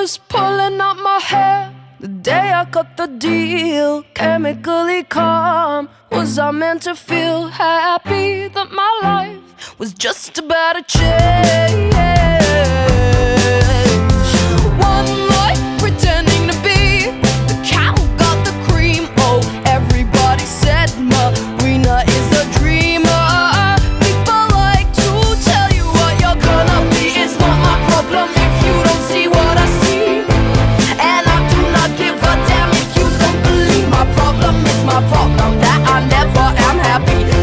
was pulling out my hair the day I cut the deal. Chemically calm, was I meant to feel happy that my life was just about to change? I never am happy.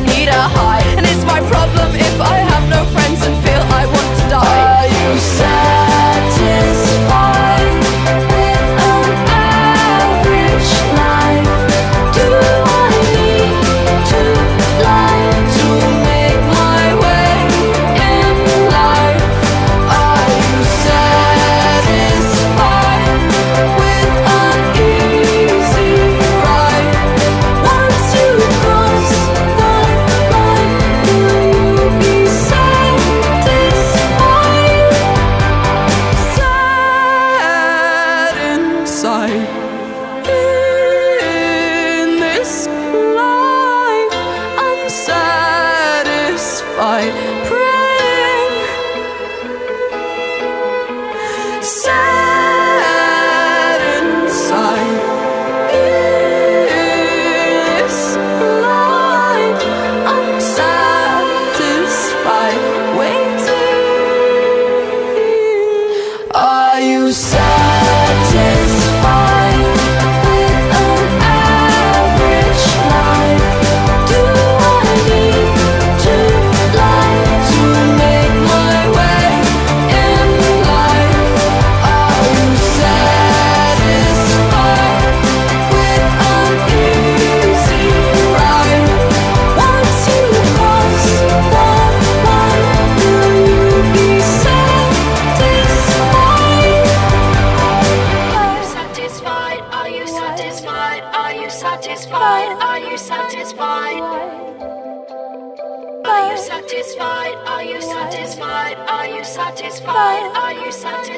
need a high. satisfied? Are you satisfied? Are you satisfied? Are you satisfied? Are you satisfied? Are you satisfied?